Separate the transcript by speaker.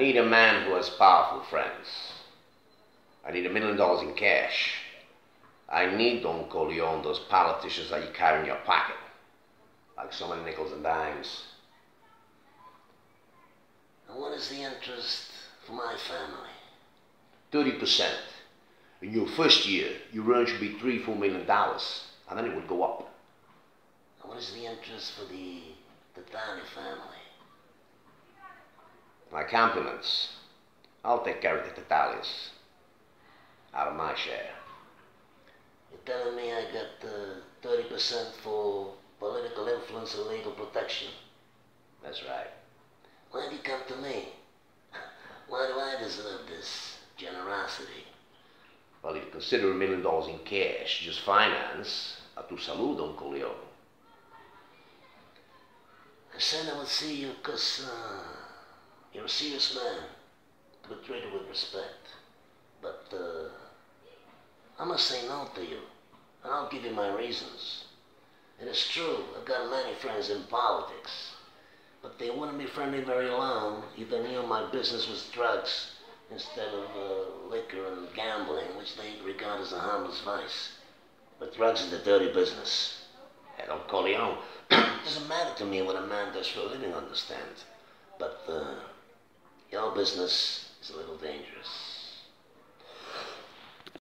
Speaker 1: need a man who has powerful friends. I need a million dollars in cash. I need Don Corleone, those politicians that you carry in your pocket. Like so many nickels and dimes.
Speaker 2: And what is the interest for my family?
Speaker 1: 30%. In your first year, your earn should be three, four million dollars. And then it would go up.
Speaker 2: And what is the interest for the the Downey family?
Speaker 1: My compliments. I'll take care of the Tattaglias. Out of my share.
Speaker 2: You're telling me I got uh, 30% for political influence and legal protection?
Speaker 1: That's right.
Speaker 2: Why do you come to me? Why do I deserve this generosity?
Speaker 1: Well, if you consider a million dollars in cash just finance, a tu salud, Don Corleone.
Speaker 2: I said I would see you because uh, you're a serious man, be treated with respect. But uh, I must say no to you, and I'll give you my reasons. It is true, I've got many friends in politics, but they wouldn't be friendly very long if they knew my business was drugs instead of uh, liquor and gambling, which they regard as a harmless vice. But drugs is a dirty business.
Speaker 1: Hey, Don Corleone.
Speaker 2: It doesn't matter to me what a man does for a living, understand? But uh, your business is a little dangerous.